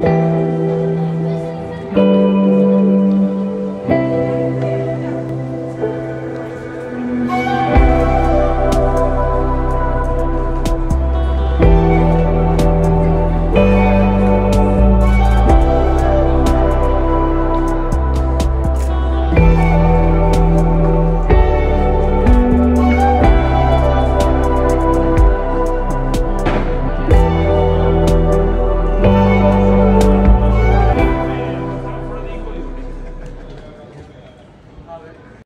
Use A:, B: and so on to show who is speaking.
A: you Father.